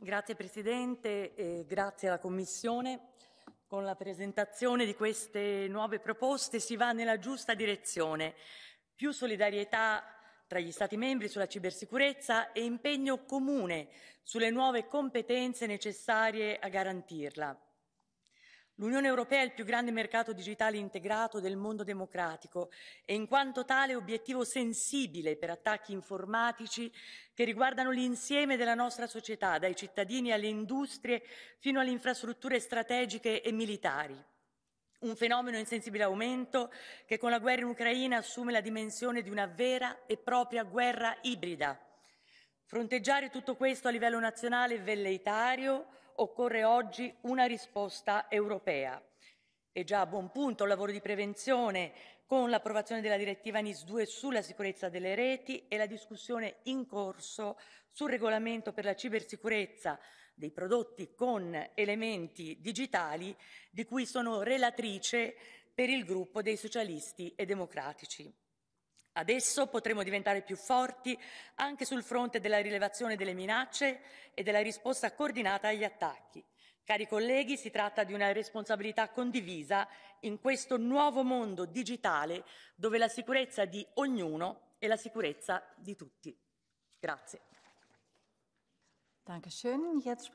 Grazie Presidente e grazie alla Commissione. Con la presentazione di queste nuove proposte si va nella giusta direzione. Più solidarietà tra gli Stati membri sulla cibersicurezza e impegno comune sulle nuove competenze necessarie a garantirla. L'Unione Europea è il più grande mercato digitale integrato del mondo democratico e in quanto tale obiettivo sensibile per attacchi informatici che riguardano l'insieme della nostra società, dai cittadini alle industrie fino alle infrastrutture strategiche e militari. Un fenomeno in sensibile aumento che con la guerra in Ucraina assume la dimensione di una vera e propria guerra ibrida. Fronteggiare tutto questo a livello nazionale è velleitario, occorre oggi una risposta europea. È già a buon punto il lavoro di prevenzione con l'approvazione della direttiva NIS 2 sulla sicurezza delle reti e la discussione in corso sul regolamento per la cibersicurezza dei prodotti con elementi digitali di cui sono relatrice per il gruppo dei socialisti e democratici. Adesso potremo diventare più forti anche sul fronte della rilevazione delle minacce e della risposta coordinata agli attacchi. Cari colleghi, si tratta di una responsabilità condivisa in questo nuovo mondo digitale dove la sicurezza di ognuno è la sicurezza di tutti. Grazie. Dankeschön. Jetzt.